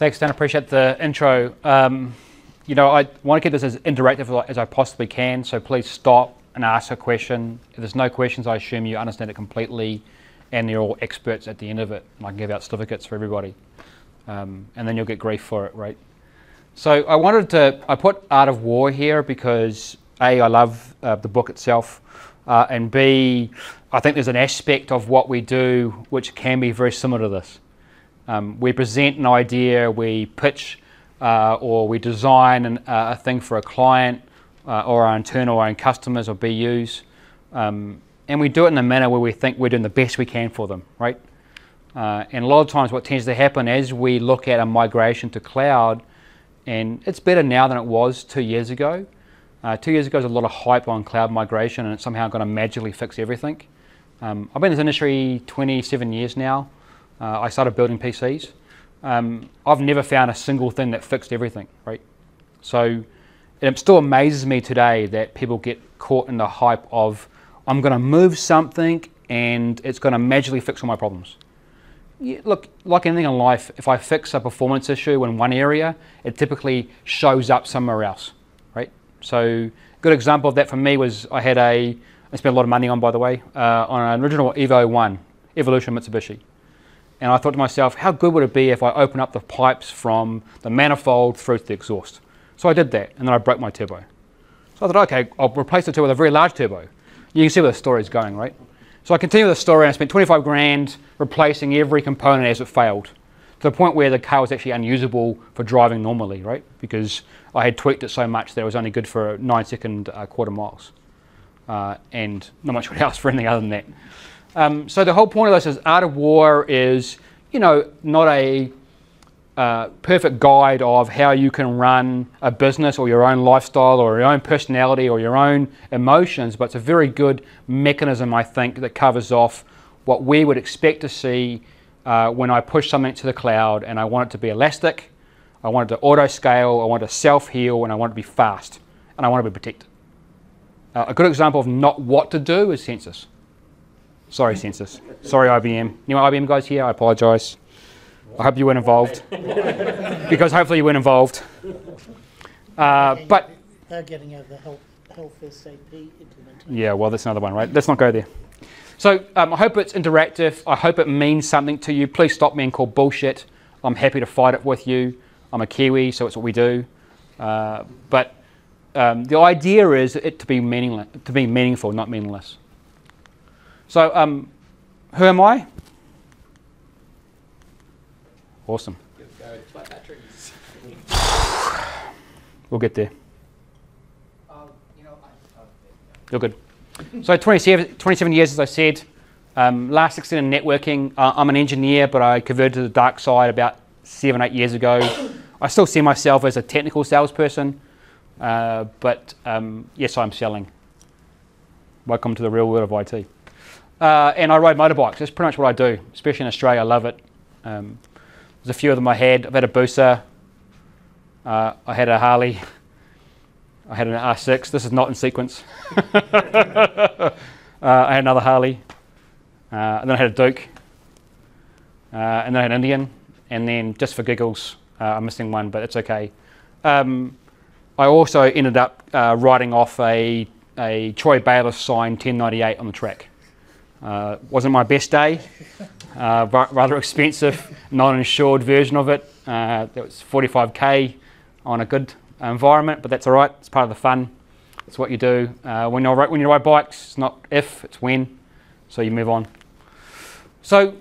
Thanks, Dan. Appreciate the intro. Um, you know, I want to keep this as interactive as I possibly can, so please stop and ask a question. If there's no questions, I assume you understand it completely and you're all experts at the end of it. And I can give out certificates for everybody. Um, and then you'll get grief for it, right? So I wanted to, I put Art of War here because A, I love uh, the book itself, uh, and B, I think there's an aspect of what we do which can be very similar to this. Um, we present an idea, we pitch uh, or we design an, uh, a thing for a client uh, or our internal our customers or BUs. Um, and we do it in a manner where we think we're doing the best we can for them, right? Uh, and a lot of times, what tends to happen as we look at a migration to cloud, and it's better now than it was two years ago. Uh, two years ago, there was a lot of hype on cloud migration, and it's somehow going to magically fix everything. Um, I've been in this industry 27 years now. Uh, I started building PCs. Um, I've never found a single thing that fixed everything, right? So it still amazes me today that people get caught in the hype of I'm going to move something and it's going to magically fix all my problems. Yeah, look, like anything in life, if I fix a performance issue in one area, it typically shows up somewhere else, right? So, a good example of that for me was I had a, I spent a lot of money on, by the way, uh, on an original Evo 1, Evolution Mitsubishi. And I thought to myself, how good would it be if I open up the pipes from the manifold through to the exhaust? So I did that, and then I broke my turbo. So I thought, okay, I'll replace the turbo with a very large turbo you can see where the story is going, right? So I continued the story and I spent 25 grand replacing every component as it failed to the point where the car was actually unusable for driving normally, right? Because I had tweaked it so much that it was only good for nine second uh, quarter miles uh, and not much else for anything other than that. Um, so the whole point of this is Art of War is, you know, not a uh, perfect guide of how you can run a business or your own lifestyle or your own personality or your own emotions, but it's a very good mechanism, I think, that covers off what we would expect to see uh, when I push something to the cloud and I want it to be elastic, I want it to auto scale, I want it to self heal, and I want it to be fast, and I want to be protected. Uh, a good example of not what to do is Censys. Sorry, Census. Sorry, IBM. Any IBM guys here? I apologize. I hope you weren't involved. because hopefully you weren't involved. Uh, but they're getting over the health, health SAP implementation. Yeah, well, that's another one, right? Let's not go there. So um, I hope it's interactive. I hope it means something to you. Please stop me and call bullshit. I'm happy to fight it with you. I'm a Kiwi, so it's what we do. Uh, but um, the idea is it to be meaningless, to be meaningful, not meaningless. So um, who am I? Awesome. we'll get there. You're good. So 27, 27, years, as I said. Um, last 16 in networking. Uh, I'm an engineer, but I converted to the dark side about seven, eight years ago. I still see myself as a technical salesperson, uh, but um, yes, I'm selling. Welcome to the real world of IT. Uh, and I ride motorbikes. That's pretty much what I do, especially in Australia. I love it. Um, there's a few of them I had. I've had a Busa. Uh, I had a Harley. I had an R6. This is not in sequence. uh, I had another Harley. Uh, and then I had a Duke. Uh, and then I had an Indian. And then just for giggles, uh, I'm missing one, but it's okay. Um, I also ended up writing off a, a Troy Bayliss signed 1098 on the track. Uh, wasn't my best day. Uh, rather expensive, non-insured version of it. Uh, that was 45k on a good environment, but that's all right. It's part of the fun. It's what you do. Uh, when, you when you ride bikes, it's not if, it's when. So you move on. So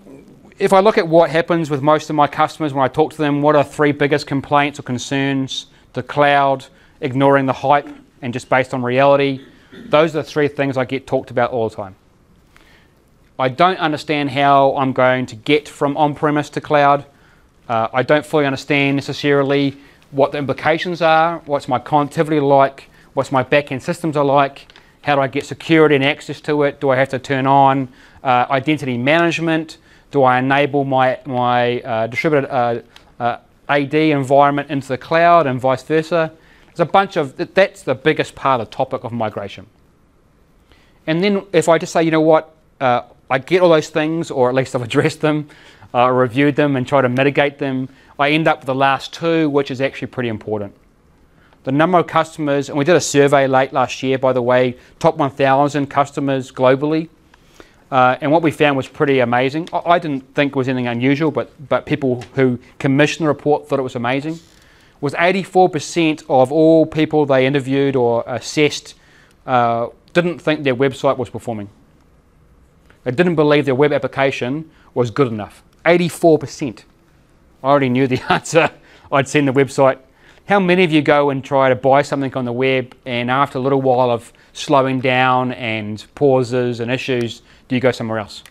if I look at what happens with most of my customers when I talk to them, what are three biggest complaints or concerns? The cloud, ignoring the hype, and just based on reality. Those are the three things I get talked about all the time. I don't understand how I'm going to get from on-premise to cloud. Uh, I don't fully understand necessarily what the implications are, what's my connectivity like, what's my backend systems are like, how do I get security and access to it, do I have to turn on uh, identity management, do I enable my, my uh, distributed uh, uh, AD environment into the cloud and vice versa. There's a bunch of, that's the biggest part of the topic of migration. And then if I just say, you know what, uh, I get all those things, or at least I've addressed them, uh, reviewed them, and try to mitigate them. I end up with the last two, which is actually pretty important. The number of customers, and we did a survey late last year, by the way, top 1,000 customers globally. Uh, and what we found was pretty amazing. I, I didn't think it was anything unusual, but, but people who commissioned the report thought it was amazing. Was 84% of all people they interviewed or assessed uh, didn't think their website was performing. They didn't believe their web application was good enough. 84%. I already knew the answer. I'd seen the website. How many of you go and try to buy something on the web and after a little while of slowing down and pauses and issues, do you go somewhere else?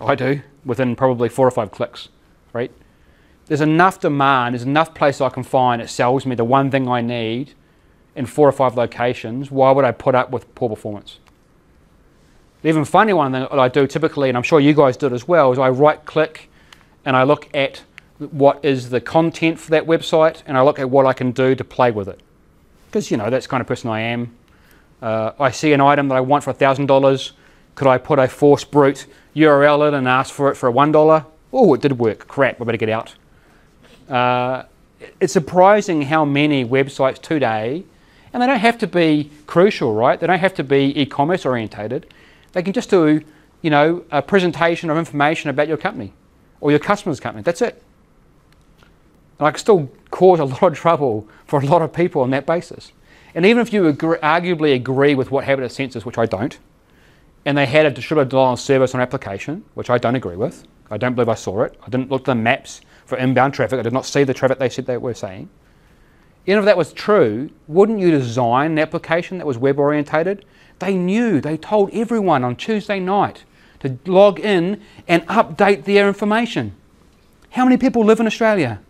I do, within probably four or five clicks, right? There's enough demand, there's enough place I can find that sells me the one thing I need in four or five locations. Why would I put up with poor performance? The even funny one that I do typically, and I'm sure you guys do as well, is I right click and I look at what is the content for that website and I look at what I can do to play with it. Because, you know, that's the kind of person I am. Uh, I see an item that I want for $1,000 could I put a force brute URL in and ask for it for $1? Oh, it did work. Crap, I better get out. Uh, it's surprising how many websites today, and they don't have to be crucial, right? They don't have to be e-commerce orientated. They can just do, you know, a presentation of information about your company or your customer's company. That's it. And I can still cause a lot of trouble for a lot of people on that basis. And even if you agree, arguably agree with what happened at Census, which I don't, and they had a distributed denial service on application, which I don't agree with. I don't believe I saw it. I didn't look at the maps for inbound traffic. I did not see the traffic they said they were saying. Even if that was true, wouldn't you design an application that was web orientated? They knew, they told everyone on Tuesday night to log in and update their information. How many people live in Australia?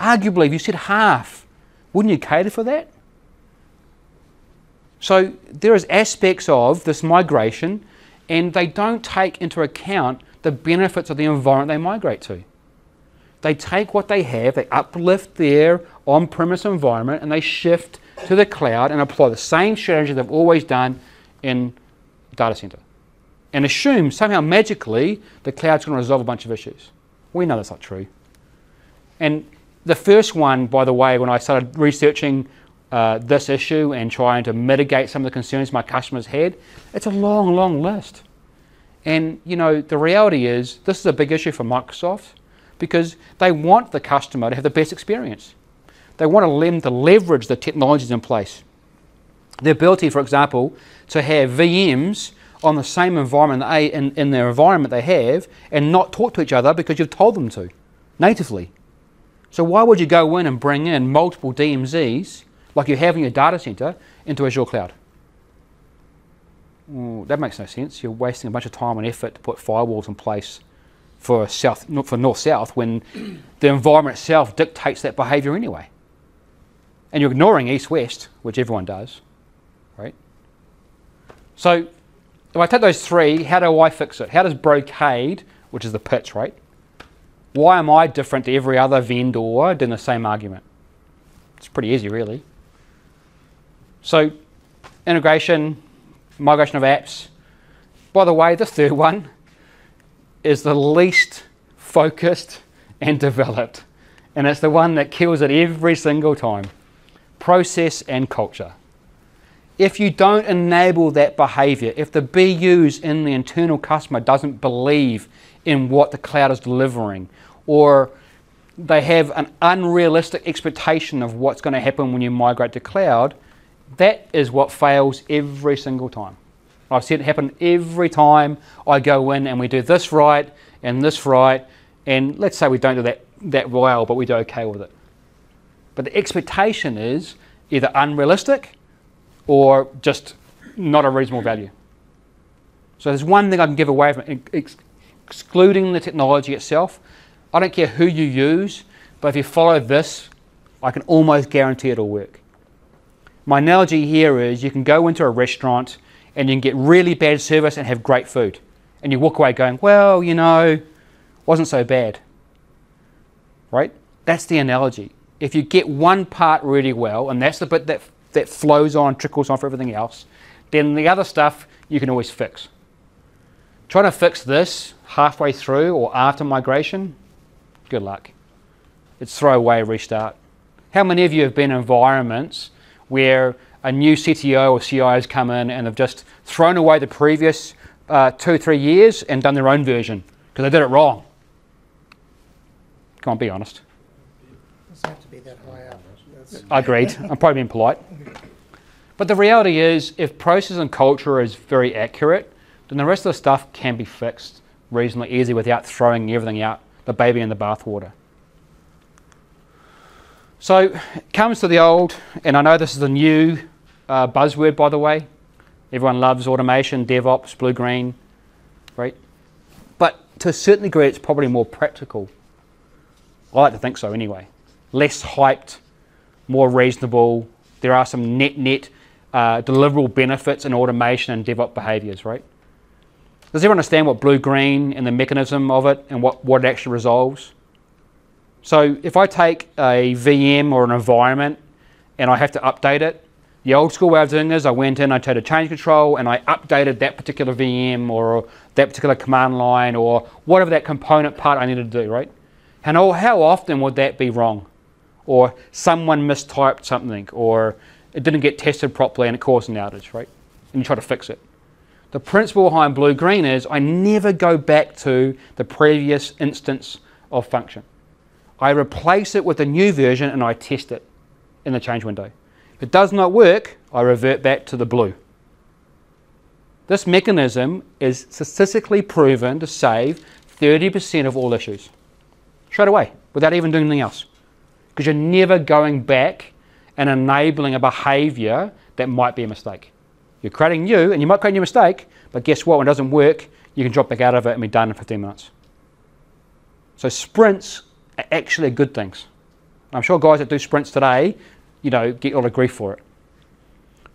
Arguably, if you said half, wouldn't you cater for that? So there is aspects of this migration, and they don't take into account the benefits of the environment they migrate to. They take what they have, they uplift their on-premise environment, and they shift to the cloud and apply the same strategy they've always done in data center, and assume somehow magically the cloud's going to resolve a bunch of issues. We know that's not true. And the first one, by the way, when I started researching uh, this issue and trying to mitigate some of the concerns my customers had, it's a long, long list. And you know, the reality is this is a big issue for Microsoft because they want the customer to have the best experience. They want them to leverage the technologies in place. The ability, for example, to have VMs on the same environment in, in their environment they have and not talk to each other because you've told them to natively. So why would you go in and bring in multiple DMZs like you have in your data center, into Azure Cloud. Well, that makes no sense. You're wasting a bunch of time and effort to put firewalls in place for south for north south when the environment itself dictates that behavior anyway. And you're ignoring east west, which everyone does? So if I take those three, how do I fix it? How does Brocade, which is the pitch, right? Why am I different to every other vendor doing the same argument? It's pretty easy, really. So integration, migration of apps. By the way, the third one is the least focused and developed. And it's the one that kills it every single time. Process and culture. If you don't enable that behavior, if the BUs in the internal customer doesn't believe in what the cloud is delivering, or they have an unrealistic expectation of what's going to happen when you migrate to cloud, that is what fails every single time. I've seen it happen every time I go in and we do this right and this right, and let's say we don't do that, that well, but we do okay with it. But the expectation is either unrealistic or just not a reasonable value. So there's one thing I can give away from ex- excluding the technology itself. I don't care who you use, but if you follow this, I can almost guarantee it'll work. My analogy here is you can go into a restaurant and you can get really bad service and have great food. And you walk away going, well, you know, wasn't so bad. Right? That's the analogy. If you get one part really well, and that's the bit that, that flows on, trickles on for everything else, then the other stuff you can always fix. Trying to fix this halfway through or after migration, good luck. it's throw away, restart. How many of you have been in environments where a new CTO or CIO has come in and they've just thrown away the previous uh, two, three years and done their own version because they did it wrong? Come on, be honest. Doesn't have to be that high up. That's- agreed. I'm probably being polite. But the reality is, if process and culture is very accurate, then the rest of the stuff can be fixed reasonably easy without throwing everything out, the baby in the bathwater. So it comes to the old, and I know this is a new uh, buzzword, by the way. Everyone loves automation, DevOps, blue green, right? But to a certain degree, it's probably more practical. I like to think so anyway. Less hyped, more reasonable. There are some net net uh, deliverable benefits in automation and DevOps behaviors, right? Does everyone understand what blue green and the mechanism of it and what, what it actually resolves? So if I take a VM or an environment and I have to update it, the old school way of doing this, I went in, I tried a change control, and I updated that particular VM or that particular command line or whatever that component part I needed to do, right? And how, how often would that be wrong? Or someone mistyped something, or it didn't get tested properly and it caused an outage, right? And you try to fix it. The principle behind blue green is I never go back to the previous instance of function. I replace it with a new version and I test it in the change window. If it does not work, I revert back to the blue. This mechanism is statistically proven to save 30% of all issues straight away without even doing anything else. Because you're never going back and enabling a behavior that might be a mistake. You're creating new, and you might create a new mistake, but guess what? When it doesn't work, you can drop back out of it and be done in 15 minutes. So sprints are actually good things. I'm sure guys that do sprints today, you know, get a lot of grief for it.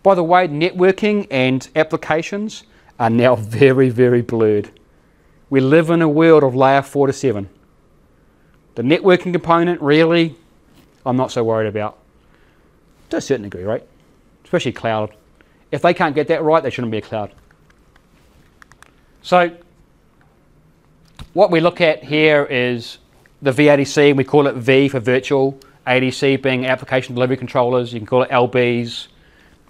By the way, networking and applications are now very, very blurred. We live in a world of layer four to seven. The networking component, really, I'm not so worried about. To a certain degree, right? Especially cloud. If they can't get that right, they shouldn't be a cloud. So, what we look at here is the VADC, we call it V for virtual, ADC being application delivery controllers, you can call it LBs,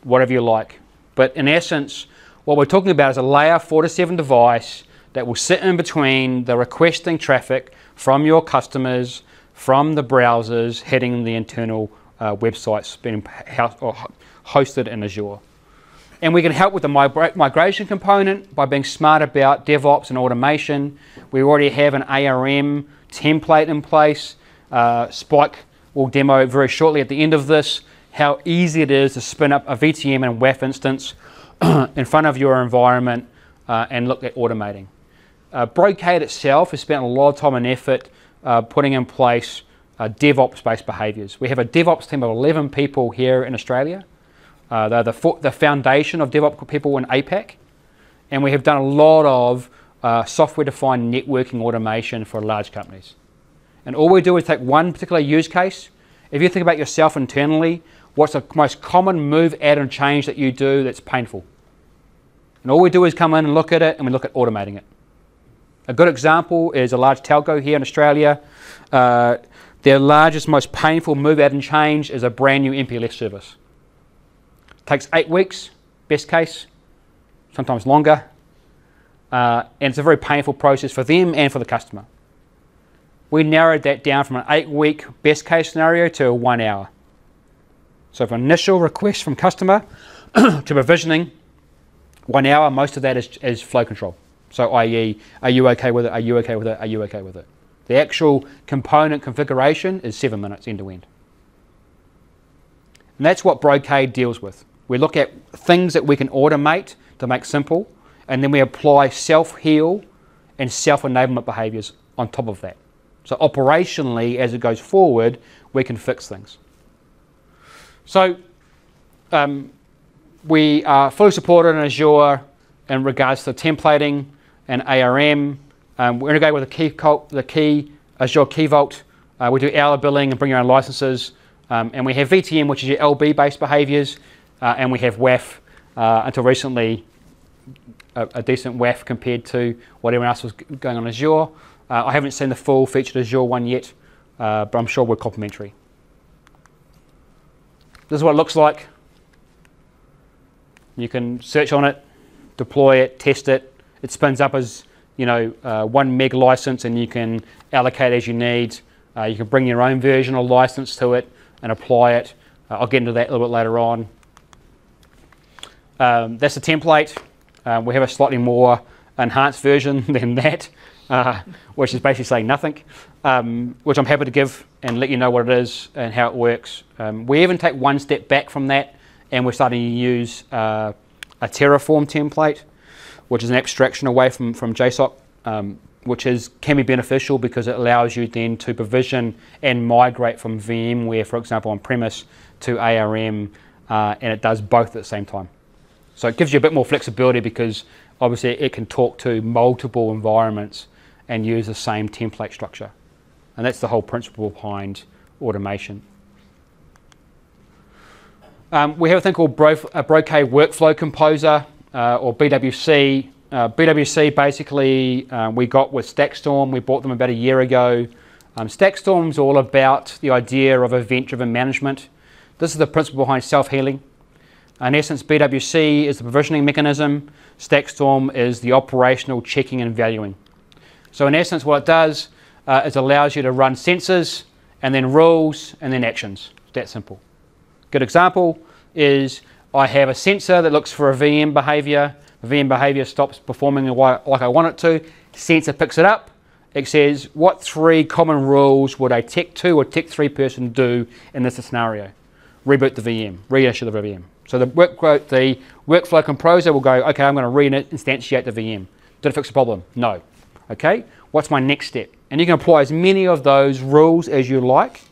whatever you like. But in essence, what we're talking about is a layer 4 to 7 device that will sit in between the requesting traffic from your customers, from the browsers heading the internal uh, websites being house, or hosted in Azure. And we can help with the migra migration component by being smart about DevOps and automation. We already have an ARM template in place. Uh, Spike will demo very shortly at the end of this how easy it is to spin up a VTM and WAF instance in front of your environment uh, and look at automating. Uh, Brocade itself has spent a lot of time and effort uh, putting in place uh, DevOps-based behaviors. We have a DevOps team of 11 people here in Australia. Uh, they're the, the foundation of DevOps people in APAC. And we have done a lot of uh, software-defined networking automation for large companies. And all we do is take one particular use case. If you think about yourself internally, what's the most common move, add, and change that you do that's painful? And all we do is come in and look at it, and we look at automating it. A good example is a large telco here in Australia. Uh, their largest, most painful move, out and change is a brand new MPLS service. It Takes eight weeks, best case, sometimes longer. Uh, and it's a very painful process for them and for the customer. We narrowed that down from an eight week best case scenario to one hour. So, from initial request from customer to provisioning, one hour, most of that is, is flow control. So, i.e., are you okay with it? Are you okay with it? Are you okay with it? The actual component configuration is seven minutes end to end. And that's what Brocade deals with. We look at things that we can automate to make simple, and then we apply self heal and self enablement behaviors on top of that. So, operationally, as it goes forward, we can fix things. So, um, we are fully supported in Azure in regards to templating and ARM. Um, we're integrated with the key, the key Azure Key Vault. Uh, we do hour billing and bring your own licenses. Um, and we have VTM, which is your LB based behaviors uh, and we have WAF uh, until recently a, a, decent WAF compared to what everyone else was going on Azure. Uh, I haven't seen the full featured Azure one yet, uh, but I'm sure we're complementary. This is what it looks like. You can search on it, deploy it, test it. It spins up as you know uh, one meg license, and you can allocate as you need. Uh, you can bring your own version or license to it and apply it. Uh, I'll get into that a little bit later on. Um, that's the template. Uh, we have a slightly more enhanced version than that, uh, which is basically saying nothing, um, which I'm happy to give and let you know what it is and how it works. Um, we even take one step back from that and we're starting to use a Terraform template, which is an abstraction away from, from JSON, um, which is, can be beneficial because it allows you then to provision and migrate from VMware, for example, on premise to ARM, uh, and it does both at the same time. So it gives you a bit more flexibility because obviously it can talk to multiple environments and use the same template structure. And that's the whole principle behind automation. Um, we have a thing called Bro a Brocade Workflow Composer, uh, or BWC. Uh, BWC basically uh, we got with StackStorm. We bought them about a year ago. Um, StackStorm's all about the idea of event-driven management. This is the principle behind self-healing. In essence, BWC is the provisioning mechanism. StackStorm is the operational checking and valuing. So in essence, what it does uh, is allows you to run sensors and then rules and then actions. It's that simple. Good example is I have a sensor that looks for a VM behavior. The VM behavior stops performing like I want it to. Sensor picks it up. It says, what three common rules would a Tech 2 or Tech 3 person do in this scenario? Reboot the VM, reissue the VM. So the, workflow, the workflow composer will go, okay, I'm going to re-instantiate the VM. Did it fix the problem? No. Okay, what's my next step? And you can apply as many of those rules as you like.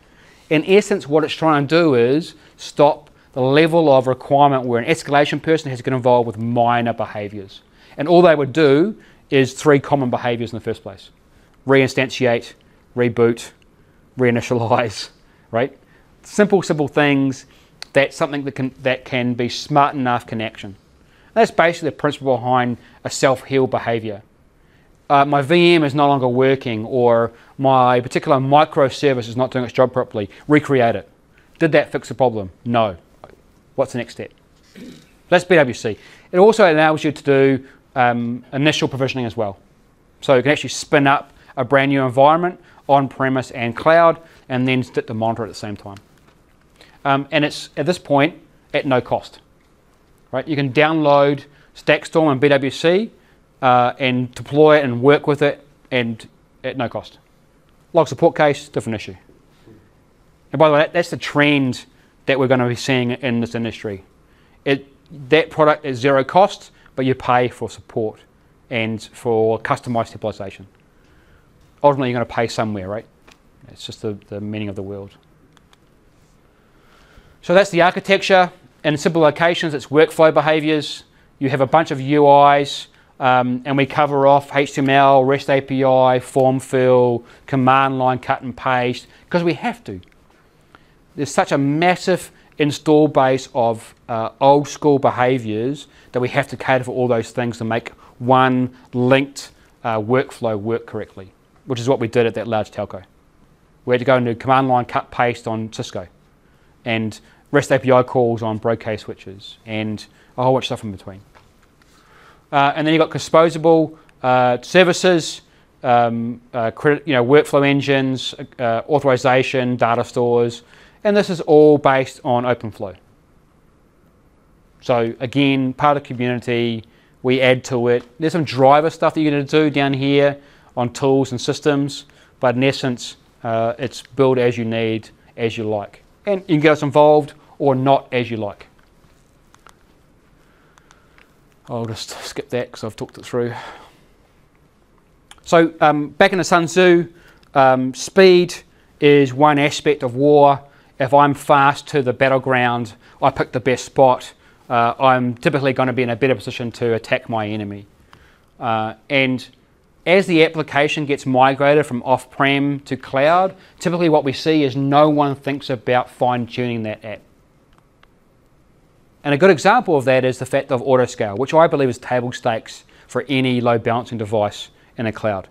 In essence, what it's trying to do is stop the level of requirement where an escalation person has to get involved with minor behaviors. And all they would do is three common behaviors in the first place reinstantiate, reboot, reinitialize, right? Simple, simple things. That's something that can, that can be smart enough connection. That's basically the principle behind a self heal behavior uh, my VM is no longer working or my particular microservice is not doing its job properly, recreate it. Did that fix the problem? No. What's the next step? That's BWC. It also allows you to do um, initial provisioning as well. So you can actually spin up a brand new environment on premise and cloud and then stick the monitor at the same time. Um, and it's at this point at no cost. Right? You can download StackStorm and BWC uh, and deploy it and work with it and at no cost. Log support case, different issue. And by the way, that's the trend that we're going to be seeing in this industry. It, that product is zero cost, but you pay for support and for customized stabilization. Ultimately, you're going to pay somewhere, right? It's just the, the meaning of the world. So that's the architecture. In simple locations, it's workflow behaviors. You have a bunch of UIs um, and we cover off HTML, REST API, form fill, command line cut and paste, because we have to. There's such a massive install base of uh, old school behaviors that we have to cater for all those things to make one linked uh, workflow work correctly, which is what we did at that large telco. We had to go do command line cut paste on Cisco and REST API calls on Brocade switches and a whole bunch of stuff in between. Uh, and then you've got composable uh, services, um, uh, credit, you know, workflow engines, uh, authorization, data stores, and this is all based on OpenFlow. So again, part of the community, we add to it. There's some driver stuff that you're going to do down here on tools and systems, but in essence, uh, it's build as you need, as you like. And you can get us involved or not as you like. I'll just skip that because I've talked it through. So um, back in the Sun Tzu, um, speed is one aspect of war. If I'm fast to the battleground, I pick the best spot. Uh, I'm typically going to be in a better position to attack my enemy. Uh, and as the application gets migrated from off-prem to cloud, typically what we see is no one thinks about fine-tuning that app. And a good example of that is the fact of autoscale, which I believe is table stakes for any load balancing device in a cloud.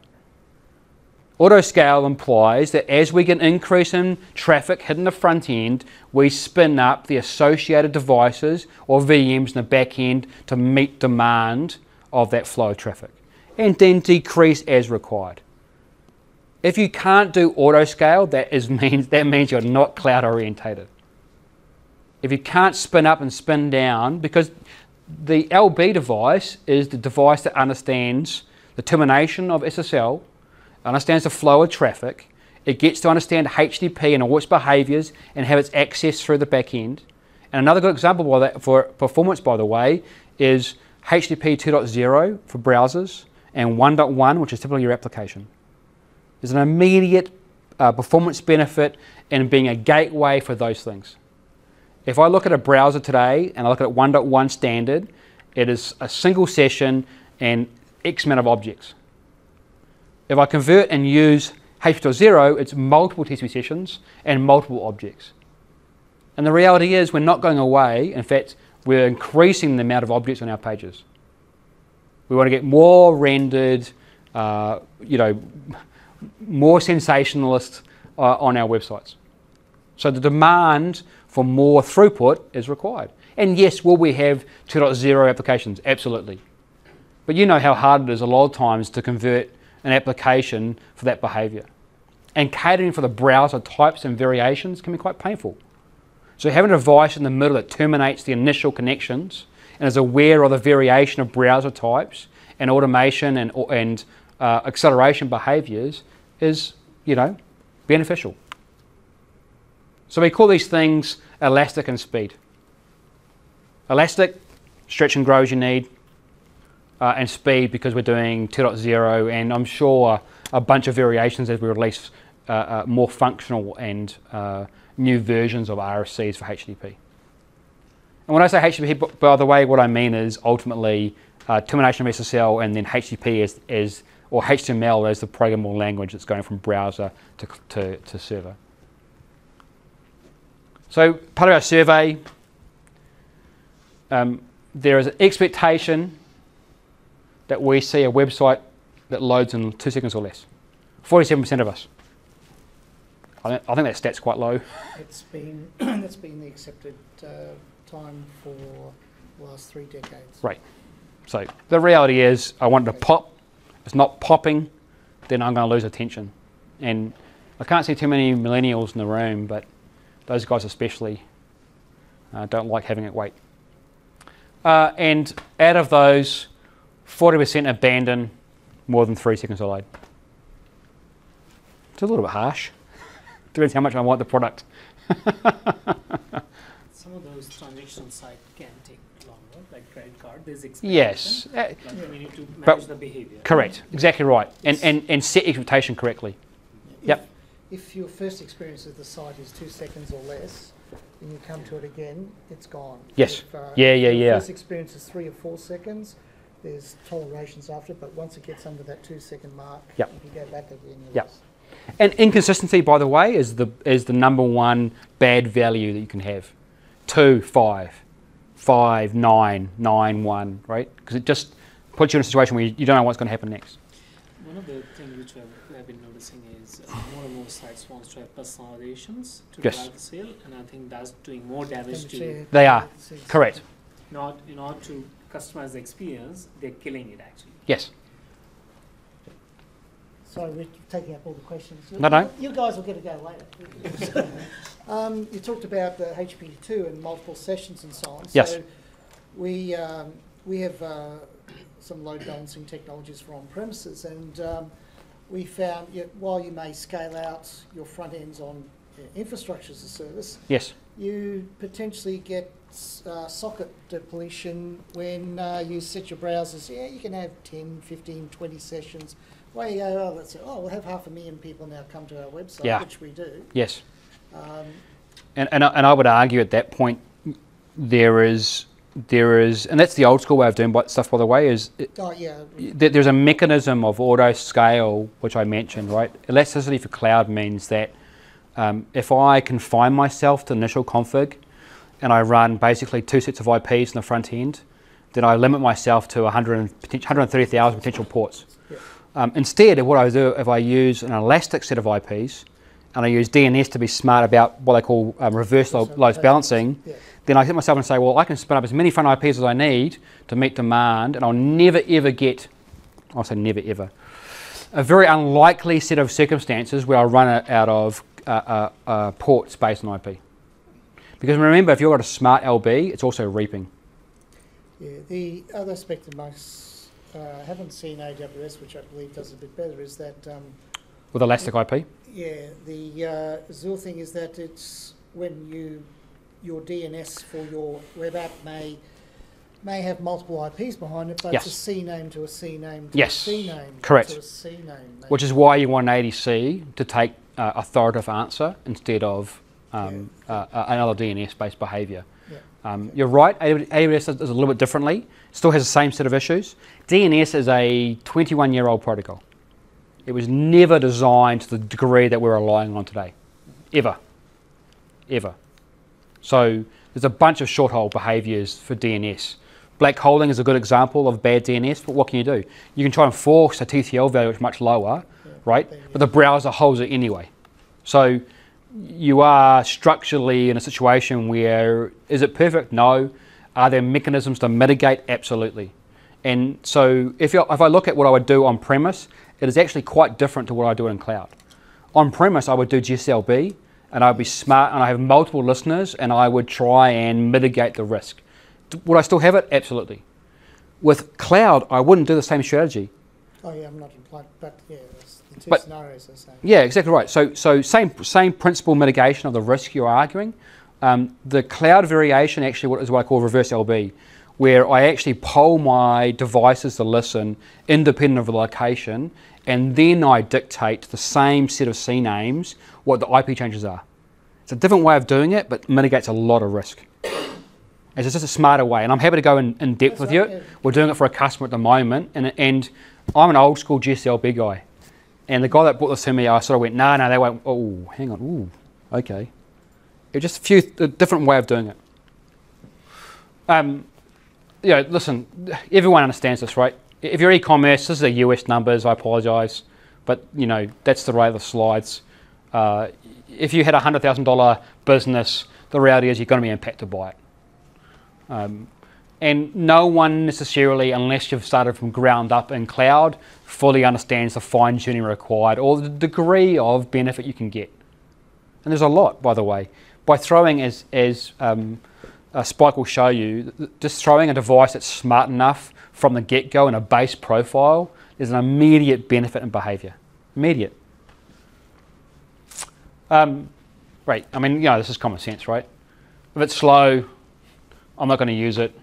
Auto scale implies that as we get increase in traffic hitting the front end, we spin up the associated devices or VMs in the back end to meet demand of that flow of traffic and then decrease as required. If you can't do auto scale, that, is means, that means you're not cloud orientated. If you can't spin up and spin down, because the LB device is the device that understands the termination of SSL understands the flow of traffic, it gets to understand HTTP and all its behaviors and have its access through the back end. And another good example of that for performance, by the way, is HTTP 2.0 for browsers and 1.1, which is typically your application. There's an immediate uh, performance benefit in being a gateway for those things. If I look at a browser today and I look at 1.1 standard, it is a single session and X amount of objects. If I convert and use H.0, it's multiple TCP sessions and multiple objects. And the reality is we're not going away. In fact, we're increasing the amount of objects on our pages. We want to get more rendered, uh, you know, more sensationalist uh, on our websites. So the demand for more throughput is required. And yes, will we have 2.0 applications? Absolutely. But you know how hard it is a lot of times to convert an application for that behavior. And catering for the browser types and variations can be quite painful. So having a device in the middle that terminates the initial connections and is aware of the variation of browser types and automation and, and uh, acceleration behaviors is, you know, beneficial. So we call these things elastic and speed. Elastic, stretch and grow as you need uh, and speed because we're doing 2.0 and I'm sure a bunch of variations as we release uh, uh, more functional and uh, new versions of RFCs for HTTP. And when I say HTTP, by the way, what I mean is ultimately uh, termination of SSL and then HTTP as, as, or HTML as the programmable language that's going from browser to, to, to server. So part of our survey, um, there is an expectation that we see a website that loads in two seconds or less. 47% of us. I think, I think that stat's quite low. It's been, that's been the accepted uh, time for the last three decades. Right. So the reality is, I want it to pop. If it's not popping, then I'm going to lose attention. And I can't see too many millennials in the room, but those guys especially uh, don't like having it wait. Uh, and out of those, 40% abandon more than three seconds delayed. It's a little bit harsh. Depends how much I want the product. Some of those transaction sites can take longer, like credit card. There's Yes, uh, Like we need to But- manage the behavior. correct, exactly right. And, and, and set expectation correctly. Yep. If your first experience of the site is two seconds or less, and you come to it again, it's gone. Yes. If, uh, Yeah, if yeah, your yeah. First experience is three or four seconds. There's tolerations after it, but once it gets under that two-second mark, Yep. you can go back again. you're Yep. lost. And inconsistency, by the way, is the, is the number one bad value that you can have. Two, five, five, nine, nine, one, right? Because it just puts you in a situation where you, you don't know what's going to happen next. One of the things which I've, I've been noticing is uh, more and more sites want to have personalizations to Yes. drive the sale, and I think that's doing more damage to share- They are. Correct. not in order to customize the experience. They're killing it actually. Yes. Sorry, we're taking up all the questions. No, no. You guys will get a go later. um, you talked about the HTTP2 and multiple sessions and so on. Yes. So we, um, we have uh, some load balancing technologies for on premises, and um, we found that while you may scale out your front ends on uh, infrastructure as a service, Yes. you potentially get uh, socket depletion when uh, you set your browsers. Yeah, you can have 10, 15, 20 sessions. Well, you go, oh, let's say, oh, we'll have half a million people now come to our website, Yeah. which we do. Yes. Um, And, and, I- and I would argue at that point there is there is and that's the old school way of doing stuff by the way is it, oh, yeah. there's a mechanism of auto scale which I mentioned right elasticity for cloud means that um, if I confine myself to initial config and I run basically two sets of IPs in the front end then I limit myself to 100 and potent- 130,000 potential ports Yeah. Um, instead, of what I do if I use an elastic set of IPs and I use DNS to be smart about what I call um, reverse lo- So load balancing, Yeah. then I hit myself and say, well, I can spin up as many front IPs as I need to meet demand, and I'll never ever get, I'll say never ever, a very unlikely set of circumstances where I run it out of uh, uh, uh, ports based on IP. Because remember, if you've got a smart LB, it's also reaping. Yeah, the other aspect of my, s- uh, I haven't seen AWS, which I believe does a bit better, is that, um, With elastic IP, yeah, the uh, Azure thing is that it's when you, your DNS for your web app may, may have multiple IPs behind it, but Yes. it's a C name to a C name to Yes, a C name correct. to a C name. which is why you want an ADC to take uh, authoritative answer instead of um, uh, uh, another DNS-based behaviour. Yeah. Um, you're right, AWS does does a little bit differently. Still has the same set of issues. DNS is a 21-year-old protocol. It was never designed to the degree that we're relying on today, ever, ever. So there's a bunch of short-hole behaviours for DNS. Black holing is a good example of bad DNS, but what can you do? You can try and force a TTL value which is much lower, Yeah. right? But the browser holds it anyway. So you are structurally in a situation where is it perfect? No. Are there mechanisms to mitigate? Absolutely. And so if, if I look at what I would do on premise, it is actually quite different to what I do in cloud. On premise, I would do GSLB and I would be smart and I have multiple listeners and I would try and mitigate the risk. Would I still have it? Absolutely. With cloud, I wouldn't do the same strategy. Oh yeah, I'm not implying, but yeah, the two But- scenarios are same. Yeah, exactly right. So, so same same principle mitigation of the risk you're arguing. Um, the cloud variation actually what is what I call reverse LB, where I actually poll my devices to listen independent of the location, and then I dictate the same set of C names what the IP changes are. It's a different way of doing it, but mitigates a lot of risk. It's just a smarter way, and I'm happy to go in, in depth That's with you. yeah. We're doing it for a customer at the moment, and, and I'm an old school GSLB guy. And the guy that brought this to me, I sort of went, no, no, they went, oh, hang on, ooh, okay. It's just a few a different way of doing it. Um, you know, listen, everyone understands this, right? If you're e-commerce, this is the US numbers. I apologise, but you know that's the way of the slides. Uh, if you had a hundred thousand dollar business, the reality is you're going to be impacted by it. Um, and no one necessarily, unless you've started from ground up in cloud, fully understands the fine tuning required or the degree of benefit you can get. And there's a lot, by the way. By throwing, as, as um, uh, Spike will show you, just throwing a device that's smart enough from the get go in a base profile, there's an immediate benefit in behavior. Immediate. Um, right, I mean, you know, this is common sense, right? If it's slow, I'm not going to use it.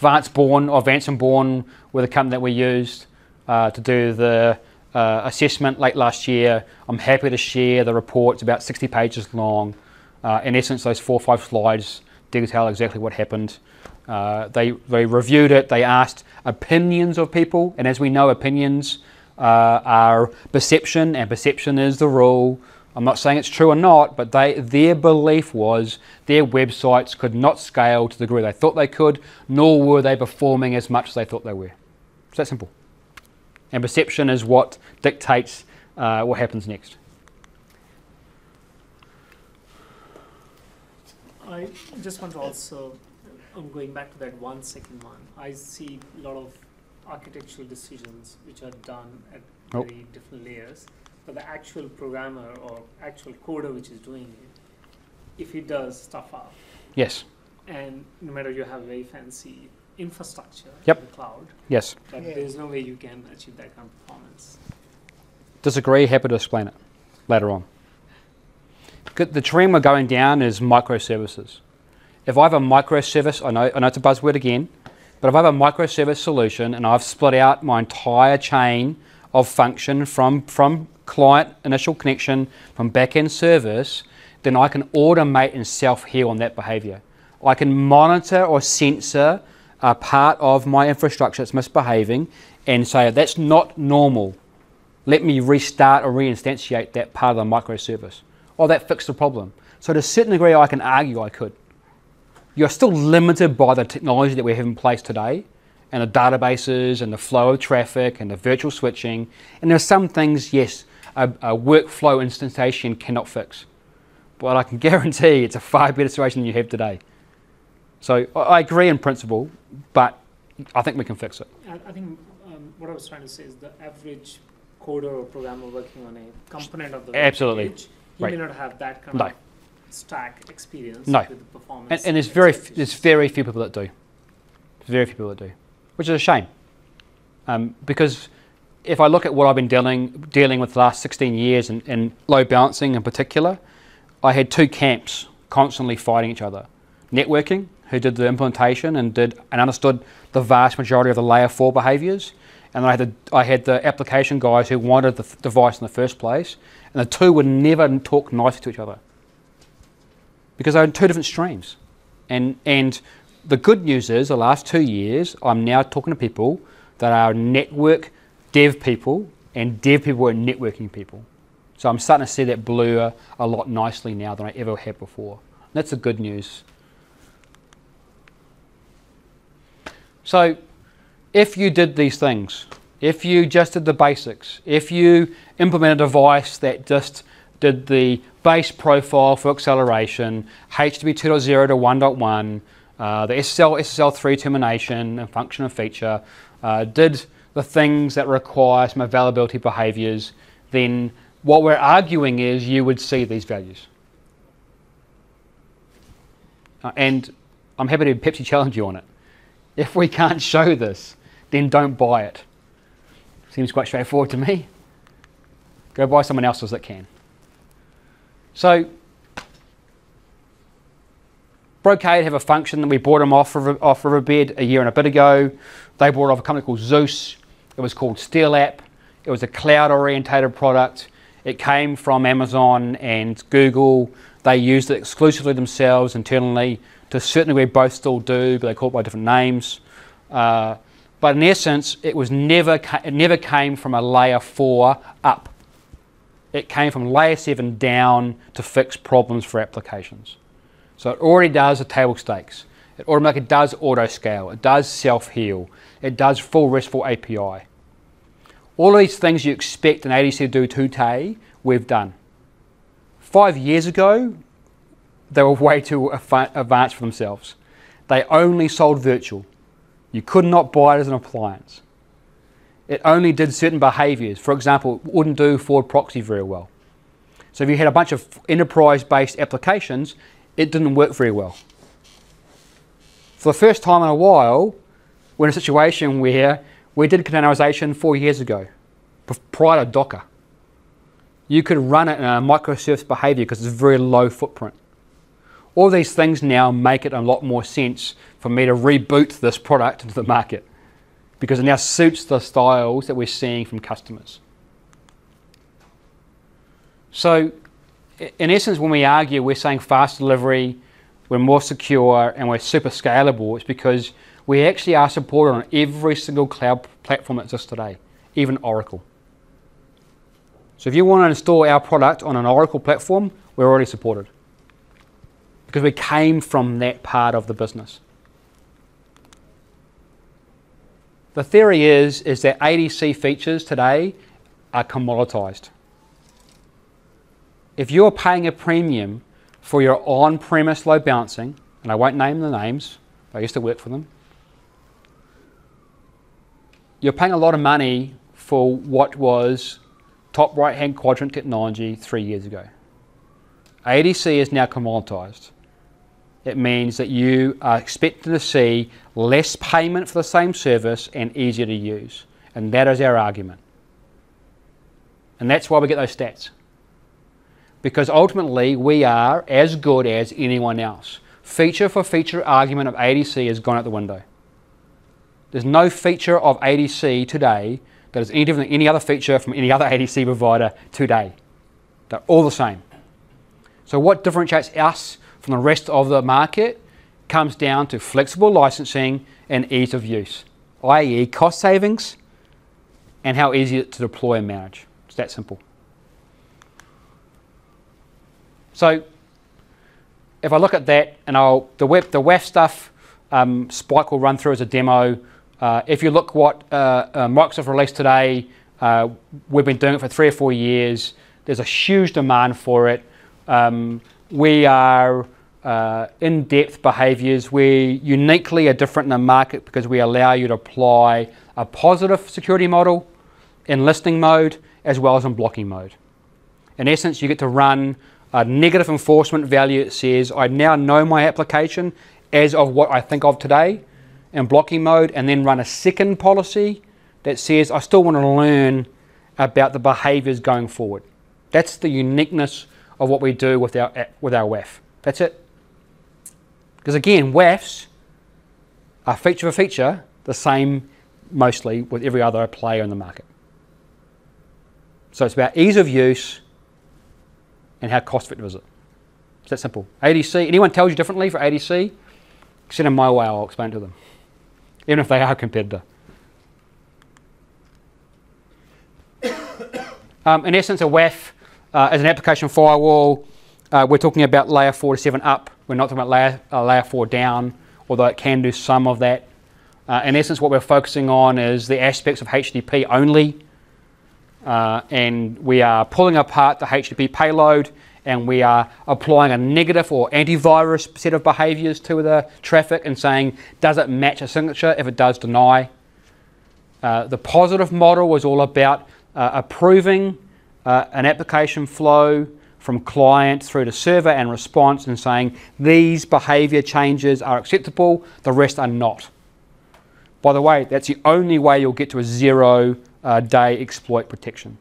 Vance Born or Vanson Bourne were the company that we used uh, to do the uh, assessment late last year. I'm happy to share the report. It's about 60 pages long. Uh, in essence, those four or five slides detail exactly what happened. Uh, they, they reviewed it. They asked opinions of people, and as we know, opinions uh, are perception, and perception is the rule. I'm not saying it's true or not, but they, their belief was their websites could not scale to the degree they thought they could, nor were they performing as much as they thought they were. It's that simple. And perception is what dictates uh, what happens next. I just want to also, I'm going back to that one second one. I see a lot of architectural decisions which are done at Oh. very different layers, but the actual programmer or actual coder which is doing it, if he does stuff up, Yes, and no matter you have very fancy infrastructure Yep. in the cloud, yes. but Yeah. there's no way you can achieve that kind of performance. Disagree, happy to explain it later on. The trend we're going down is microservices. If I have a microservice, I know, I know it's a buzzword again, but if I have a microservice solution and I've split out my entire chain of function from, from client initial connection, from backend service, then I can automate and self heal on that behavior. I can monitor or sensor a part of my infrastructure that's misbehaving and say that's not normal let me restart or reinstantiate that part of the microservice. Or that fixed the problem. So to a certain degree, I can argue I could. You're still limited by the technology that we have in place today, and the databases and the flow of traffic and the virtual switching. And there are some things, yes, a, a workflow instantiation cannot fix. But I can guarantee it's a far better situation than you have today. So I agree in principle, but I think we can fix it. I, I think um, what I was trying to say is the average coder or programmer working on a component of the Absolutely. page, he Right. may not have that kind No. of stack experience No. with the performance. And, and there's very there's very few people that do. Very few people that do, which is a shame. Um, because if I look at what I've been dealing dealing with the last 16 years and, in load balancing in particular, I had two camps constantly fighting each other. Networking, who did the implementation and did and understood the vast majority of the layer four behaviors, and then I had the, I had the application guys who wanted the device in the first place, and the two would never talk nicely to each other because they're in two different streams. And, and the good news is, the last two years, I'm now talking to people that are network dev people, and dev people are networking people. So I'm starting to see that blur a lot nicely now than I ever had before. That's the good news. So if you did these things, if you just did the basics, if you implement a device that just did the base profile for acceleration, HTTP 2.0 to 1.1, uh, the SSL, SSL3 termination and function and feature, uh, did the things that require some availability behaviors, then what we're arguing is you would see these values. Uh, and I'm happy to Pepsi challenge you on it. If we can't show this, then don't buy it. Seems quite straightforward to me. Go buy someone else's that can. So, Brocade have a function that we bought them off, River- off Riverbed a year and a bit ago. They bought off a company called Zeus. It was called SteelApp. It was a cloud orientated product. It came from Amazon and Google. They used it exclusively themselves internally. To a certain degree, both still do, but they call it by different names. Uh, but in essence, it was never it never came from a layer four up. It came from layer seven down to fix problems for applications. So it already does the table stakes. It automatically does auto scale. It does self heal. It does full RESTful API. All these things you expect an ADC to do today, we've done. Five years ago, they were way too advanced for themselves. They only sold virtual. You could not buy it as an appliance. It only did certain behaviors. For example, it wouldn't do forward proxy very well. So if you had a bunch of enterprise based applications, it didn't work very well. For the first time in a while, we're in a situation where we did containerization four years ago, prior to Docker. You could run it in a microservice behavior because it's very low footprint. All these things now make it a lot more sense for me to reboot this product into the market because it now suits the styles that we're seeing from customers. So, in essence, when we argue, we're saying fast delivery, we're more secure, and we're super scalable. It's because we actually are supported on every single cloud platform that exists today, even Oracle. So, if you want to install our product on an Oracle platform, we're already supported because we came from that part of the business. The theory is, is that ADC features today are commoditized. If you're paying a premium for your on-premise load balancing, and I won't name the names, I used to work for them, you're paying a lot of money for what was top right-hand quadrant technology three years ago. ADC is now commoditized. It means that you are expected to see less payment for the same service and easier to use. And that is our argument. And that's why we get those stats. Because ultimately, we are as good as anyone else. Feature for feature argument of ADC has gone out the window. There's no feature of ADC today that is any different than any other feature from any other ADC provider today. They're all the same. So, what differentiates us from the rest of the market comes down to flexible licensing and ease of use, i.e., cost savings and how easy it is to deploy and manage. It's that simple. So, if I look at that, and I'll the web the WAF stuff, um, Spike will run through as a demo. Uh, if you look what uh, uh, Microsoft released today, uh, we've been doing it for three or four years. There's a huge demand for it. Um, we are uh, in-depth behaviors. We uniquely are different in the market because we allow you to apply a positive security model in listening mode as well as in blocking mode. In essence, you get to run a negative enforcement value that says, I now know my application as of what I think of today in blocking mode, and then run a second policy that says, I still want to learn about the behaviors going forward. That's the uniqueness of what we do with our, with our WAF. That's it. Because again, WAFs are feature for feature the same mostly with every other player in the market. So it's about ease of use and how cost effective is it. It's that simple. ADC, anyone tells you differently for ADC, send them my way, I'll explain to them. Even if they are competitor. um, in essence, a WAF uh, as an application firewall, uh, we're talking about layer 4 to 7 up. We're not talking about layer, uh, layer 4 down, although it can do some of that. Uh, in essence, what we're focusing on is the aspects of HTTP only. Uh, and we are pulling apart the HTTP payload and we are applying a negative or antivirus set of behaviors to the traffic and saying, does it match a signature? If it does, deny. Uh, the positive model was all about uh, approving uh, an application flow from client through to server and response and saying these behavior changes are acceptable, the rest are not. By the way, that's the only way you'll get to a zero uh, day exploit protection.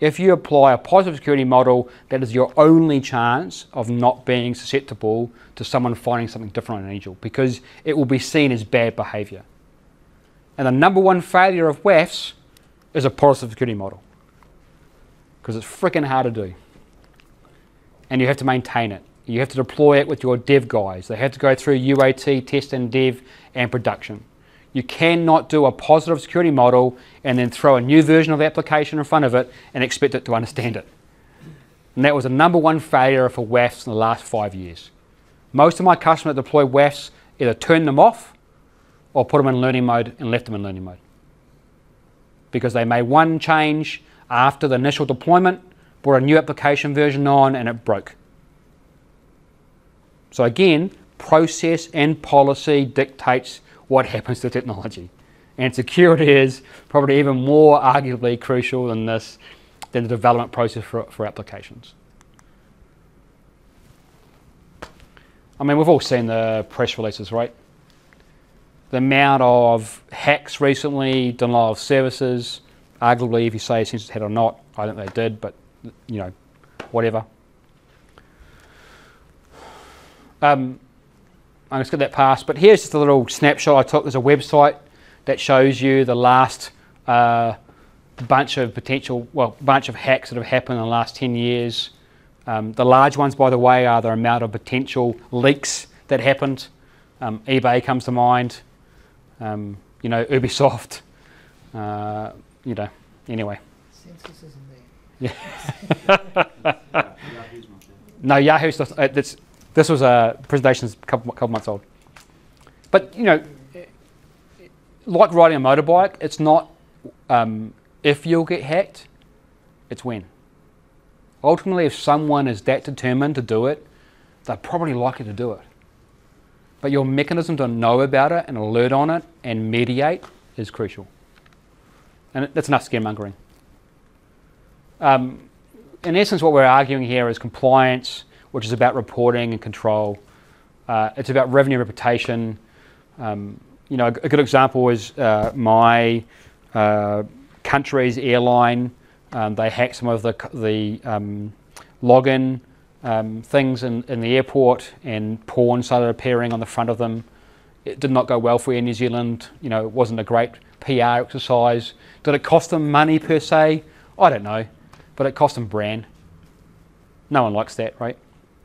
If you apply a positive security model, that is your only chance of not being susceptible to someone finding something different on Angel because it will be seen as bad behavior. And the number one failure of WAFs is a positive security model because it's freaking hard to do. And you have to maintain it. You have to deploy it with your dev guys. They have to go through UAT, test and dev, and production. You cannot do a positive security model and then throw a new version of the application in front of it and expect it to understand it. And that was the number one failure for WAFs in the last five years. Most of my customers that deploy WAFs either turned them off or put them in learning mode and left them in learning mode. Because they made one change after the initial deployment, brought a new application version on, and it broke. So again, process and policy dictates what happens to technology. And security is probably even more arguably crucial than this, than the development process for, for applications. I mean, we've all seen the press releases, right? The amount of hacks recently, denial of services, arguably, if you say it's had or not, I think they did, but you know, whatever. Um, I'm going to skip that past, but here's just a little snapshot I took. There's a website that shows you the last uh, bunch of potential, well, bunch of hacks that have happened in the last 10 years. Um, the large ones, by the way, are the amount of potential leaks that happened. Um, eBay comes to mind. Um, you know, Ubisoft. Uh, you know, anyway. Census isn't there. Yeah. no, Yahoo's. Uh, that's this was a presentation a couple, couple months old. But, you know, like riding a motorbike, it's not um, if you'll get hacked, it's when. Ultimately, if someone is that determined to do it, they're probably likely to do it. But your mechanism to know about it and alert on it and mediate is crucial. And that's enough scaremongering. Um, in essence, what we're arguing here is compliance which is about reporting and control. Uh, it's about revenue reputation. Um, you know, a, a, good example is uh, my uh, country's airline. Um, they hacked some of the, the um, login um, things in, in the airport, and porn started appearing on the front of them. It did not go well for Air New Zealand. You know, it wasn't a great PR exercise. Did it cost them money per se? I don't know, but it cost them brand. No one likes that, right?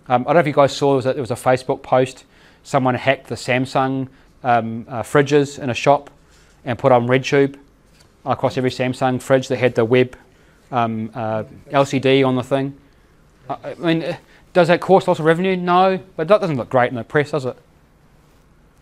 Um, I don't know if you guys saw, that there was a, Facebook post. Someone hacked the Samsung um, uh, fridges in a shop and put on RedTube across every Samsung fridge that had the web um, uh, LCD on the thing. I mean, uh, does that cost lots of revenue? No, but that doesn't look great in the press, does it?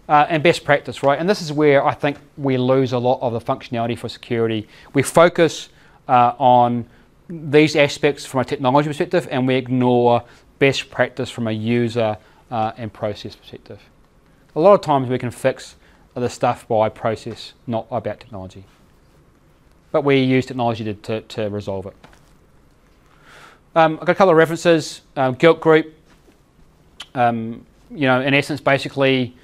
uh, and best practice, right? And this is where I think we lose a lot of the functionality for security. We focus uh, on these aspects from a technology perspective, and we ignore best practice from a user uh, and process perspective. A lot of times we can fix the stuff by process, not about technology. But we use technology to, to, to resolve it. Um, I've got a couple of references. Um, Group, um, you know, in essence, basically,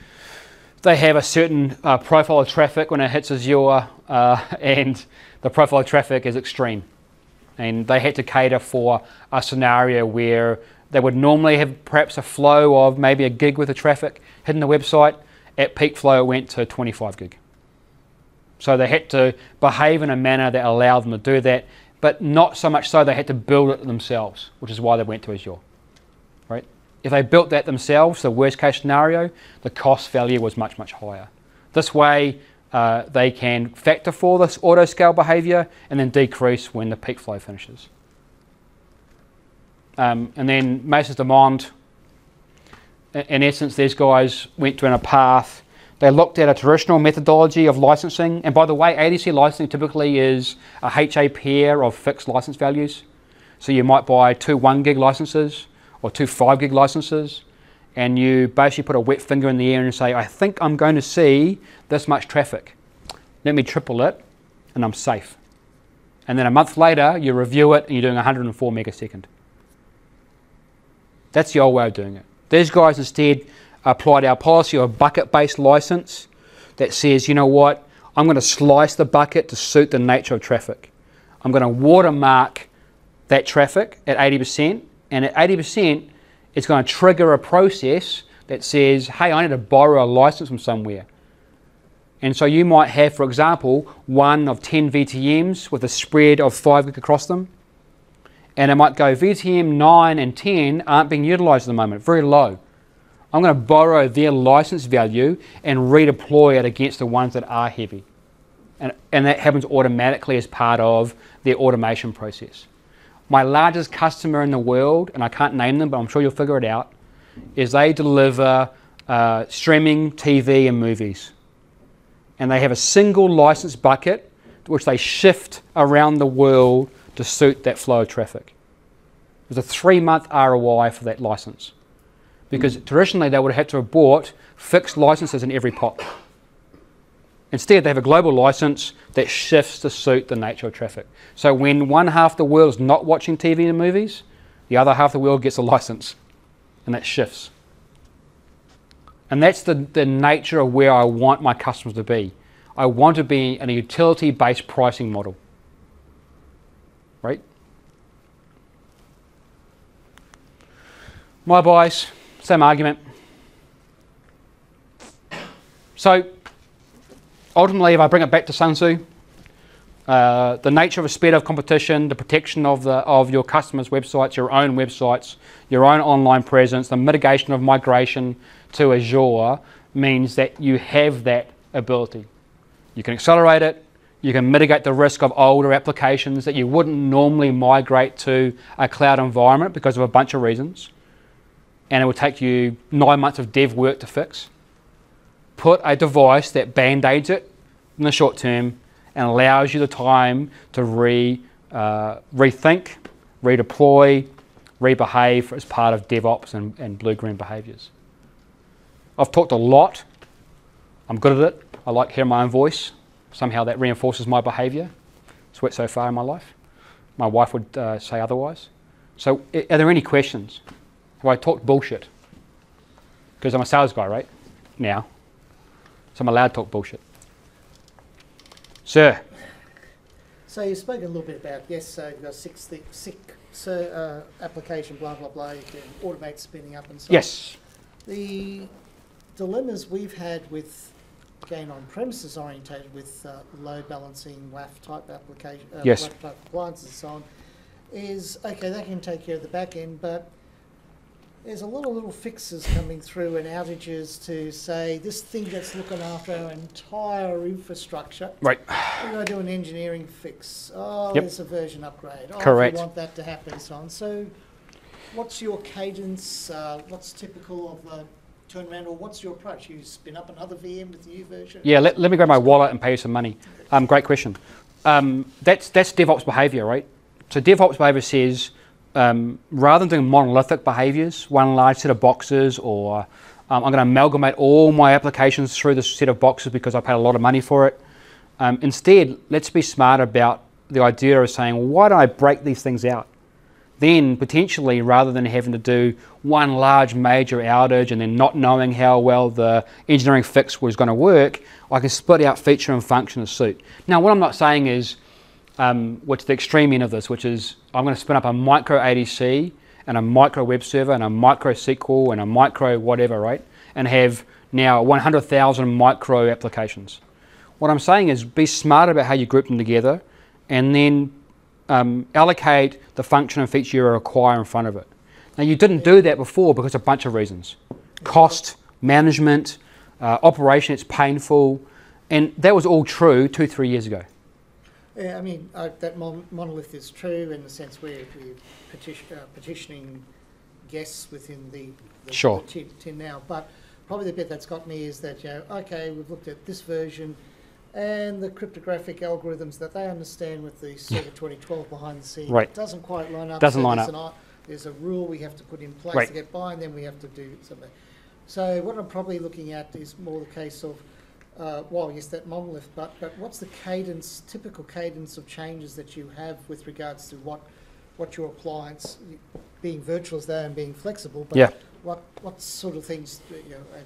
they have a certain uh, profile of traffic when it hits Azure, uh, and the profile of traffic is extreme. And they had to cater for a scenario where they would normally have perhaps a flow of maybe a gig worth of traffic hitting the website. At peak flow, it went to 25 gig. So they had to behave in a manner that allowed them to do that, but not so much so they had to build it themselves, which is why they went to Azure. Right? If they built that themselves, the worst case scenario, the cost value was much, much higher. This way, uh, they can factor for this auto scale behavior and then decrease when the peak flow finishes. Um, and then Macy's Demand, in essence, these guys went down a path. They looked at a traditional methodology of licensing. And by the way, ADC licensing typically is a HA pair of fixed license values. So you might buy two 1 gig licenses or two 5 gig licenses. And you basically put a wet finger in the air and say, I think I'm going to see this much traffic. Let me triple it, and I'm safe. And then a month later, you review it and you're doing 104 megasecond. That's the old way of doing it. These guys instead applied our policy of a bucket-based license that says, you know what, I'm going to slice the bucket to suit the nature of traffic. I'm going to watermark that traffic at 80%, and at 80%, it's going to trigger a process that says, hey, I need to borrow a license from somewhere. And so you might have, for example, one of 10 VTMs with a spread of 5 gig across them and it might go VTM 9 and 10 aren't being utilized at the moment, very low. I'm going to borrow their license value and redeploy it against the ones that are heavy. And, and that happens automatically as part of their automation process. My largest customer in the world, and I can't name them, but I'm sure you'll figure it out, is they deliver uh, streaming TV and movies. And they have a single license bucket which they shift around the world to suit that flow of traffic. It was a three month ROI for that license. Because mm. traditionally they would have had to have bought fixed licenses in every pot. Instead, they have a global license that shifts to suit the nature of traffic. So when one half the world is not watching TV and movies, the other half of the world gets a license. And that shifts. And that's the, the nature of where I want my customers to be. I want to be in a utility based pricing model right? My bias, same argument. So ultimately, if I bring it back to Sun Tzu, uh, the nature of a speed of competition, the protection of, the, of your customers' websites, your own websites, your own online presence, the mitigation of migration to Azure means that you have that ability. You can accelerate it, you can mitigate the risk of older applications that you wouldn't normally migrate to a cloud environment because of a bunch of reasons. And it will take you nine months of dev work to fix. Put a device that band aids it in the short term and allows you the time to re, uh, rethink, redeploy, rebehave as part of DevOps and, and blue green behaviors. I've talked a lot. I'm good at it. I like hearing my own voice somehow that reinforces my behaviour. It's worked so far in my life. My wife would uh, say otherwise. So, are there any questions? Have I talked bullshit? Because I'm a sales guy, right? Now. So I'm allowed to talk bullshit. Sir. So you spoke a little bit about yes, so you've got six thick, sick so, uh, application, blah blah blah. You can automate spinning up and so. Yes. On. The dilemmas we've had with again on premises orientated with uh, load balancing, WAF type application, uh, yes. WAF type appliances and so on, is okay, that can take care of the back end, but there's a lot of little fixes coming through and outages to say this thing that's looking after our entire infrastructure. Right. We're going to do an engineering fix. Oh, yep. there's a version upgrade. Oh, Correct. We want that to happen, so on. So, what's your cadence? Uh, what's typical of the turn around, or what's your approach? You spin up another VM with the new version? Yeah, let, let me grab my wallet and pay you some money. Um, great question. Um, that's, that's DevOps behavior, right? So DevOps behavior says um, rather than doing monolithic behaviors, one large set of boxes, or um, I'm going to amalgamate all my applications through this set of boxes because I paid a lot of money for it. Um, instead, let's be smart about the idea of saying, why don't I break these things out? Then, potentially, rather than having to do one large major outage and then not knowing how well the engineering fix was going to work, I can split out feature and function to suit. Now, what I'm not saying is, um, what's the extreme end of this, which is I'm going to spin up a micro ADC and a micro web server and a micro SQL and a micro whatever, right? And have now 100,000 micro applications. What I'm saying is be smart about how you group them together and then um, allocate the function and feature you require in front of it. Now, you didn't do that before because of a bunch of reasons cost, management, uh, operation, it's painful, and that was all true two, three years ago. Yeah, I mean, uh, that mon- monolith is true in the sense where we're petition, uh, petitioning guests within the, the, Sure. the tin, tin now. But probably the bit that's got me is that, you know, okay, we've looked at this version and the cryptographic algorithms that they understand with the Server 2012 behind the scenes Right. doesn't quite line up. Doesn't So line there's up. an there's a rule we have to put in place Right. to get by, and then we have to do something. So what I'm probably looking at is more the case of, uh, well, yes, that monolith, but, but what's the cadence, typical cadence of changes that you have with regards to what, what your appliance, being virtual as they are and being flexible, but Yeah. what, what sort of things, you know, and, you know,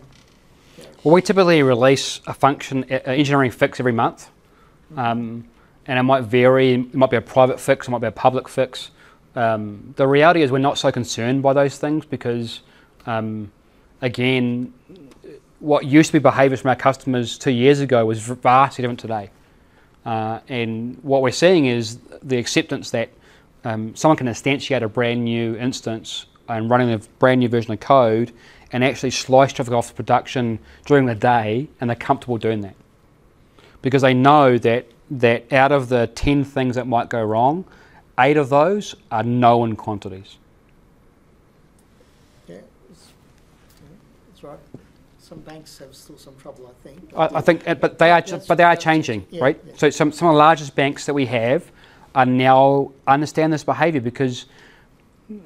Well, we typically release a function, engineering fix every month. Um, and it might vary. It might be a private fix, it might be a public fix. Um, the reality is, we're not so concerned by those things because, um, again, what used to be behaviours from our customers two years ago was vastly different today. Uh, and what we're seeing is the acceptance that um, someone can instantiate a brand new instance and running a brand new version of code and actually slice traffic off the production during the day, and they're comfortable doing that because they know that that out of the 10 things that might go wrong, eight of those are known quantities. yeah, that's right. Some banks have still some trouble, I think. I, I think, uh, but they are, but they are changing, yeah, right? yeah. So some some of the largest banks that we have are now understand this behaviour because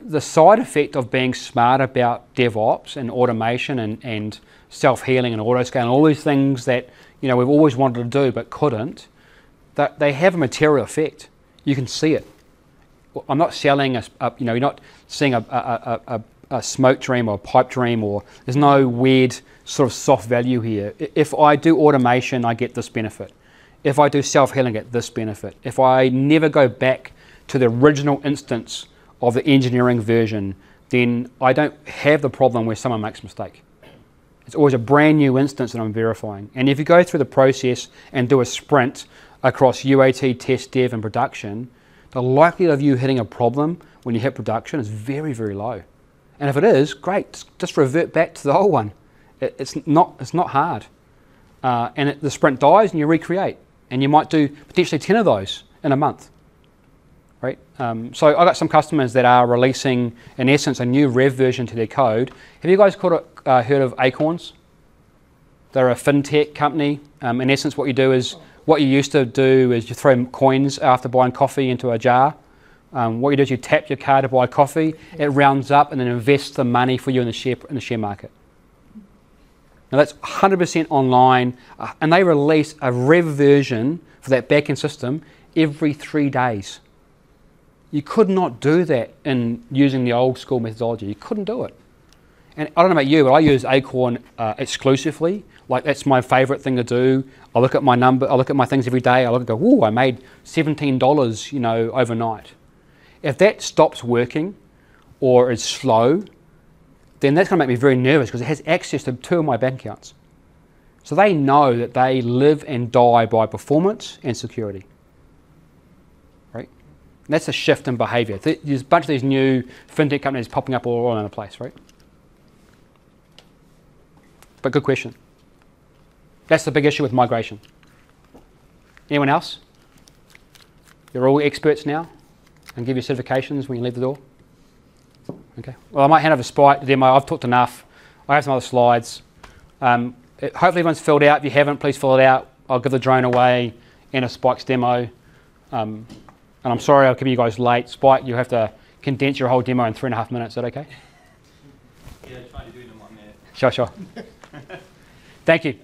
the side effect of being smart about DevOps and automation and, and self healing and autoscale and all these things that you know we've always wanted to do but couldn't, that they have a material effect. You can see it. I'm not selling a, a you know you're not seeing a, a, a, smoke dream or a pipe dream or there's no weird sort of soft value here. If I do automation, I get this benefit. If I do self healing, I get this benefit. If I never go back to the original instance of the engineering version, then I don't have the problem where someone makes a mistake. It's always a brand new instance that I'm verifying. And if you go through the process and do a sprint across UAT, test, dev, and production, the likelihood of you hitting a problem when you hit production is very, very low. And if it is, great, just- revert back to the old one. It, it's, not, it's not hard. Uh, and it, the sprint dies and you recreate. And you might do potentially 10 of those in a month. Right? Um, so I've got some customers that are releasing, in essence, a new Rev version to their code. Have you guys uh, heard of Acorns? They're a fintech company. Um, in essence, what you do is, what you used to do is you throw coins after buying coffee into a jar. Um, what you do is you tap your card to buy coffee, it rounds up and then invests the money for you in the share, in the share market. Now that's 100% online, uh, and they release a rev version for that backend system every three days. You could not do that in using the old school methodology. You couldn't do it. And I don't know about you, but I use Acorn uh, exclusively. Like that's my favourite thing to do. I look at my number, I look at my things every day. I look and go, "Ooh, I made seventeen dollars, you know, overnight." If that stops working, or is slow, then that's going to make me very nervous because it has access to two of my bank accounts. So they know that they live and die by performance and security. And that's a shift in behavior. There's a bunch of these new fintech companies popping up all around the place, right? But good question. That's the big issue with migration. Anyone else? You're all experts now and give you certifications when you leave the door? Okay. Well, I might hand over Spike to demo. I've talked enough. I have some other slides. Um, it- hopefully everyone's filled out. If you haven't, please fill it out. I'll give the drone away and a Spikes demo. Um, and I'm sorry I'll keep you guys late. Spike, you have to condense your whole demo in three and a half minutes. Is that okay? Yeah, try to do them on there. Sure, sure. Thank you.